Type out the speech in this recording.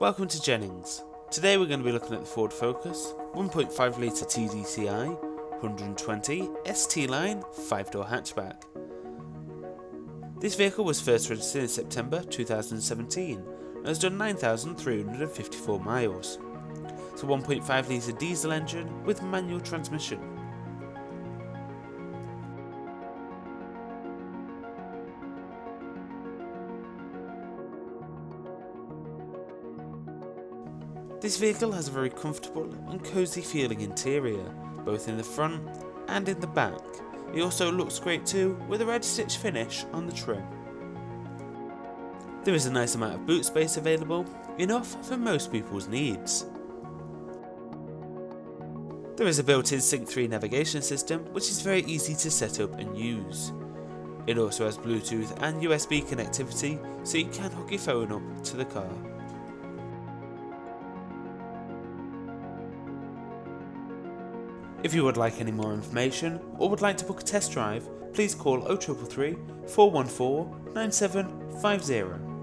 Welcome to Jennings. Today we're going to be looking at the Ford Focus 1.5 litre TDCI 120 ST line 5 door hatchback. This vehicle was first registered in September 2017 and has done 9,354 miles. It's a 1.5 litre diesel engine with manual transmission. This vehicle has a very comfortable and cosy feeling interior, both in the front and in the back. It also looks great too, with a red stitch finish on the trim. There is a nice amount of boot space available, enough for most people's needs. There is a built-in Sync 3 navigation system which is very easy to set up and use. It also has Bluetooth and USB connectivity so you can hook your phone up to the car. If you would like any more information or would like to book a test drive, please call 0333 414 9750.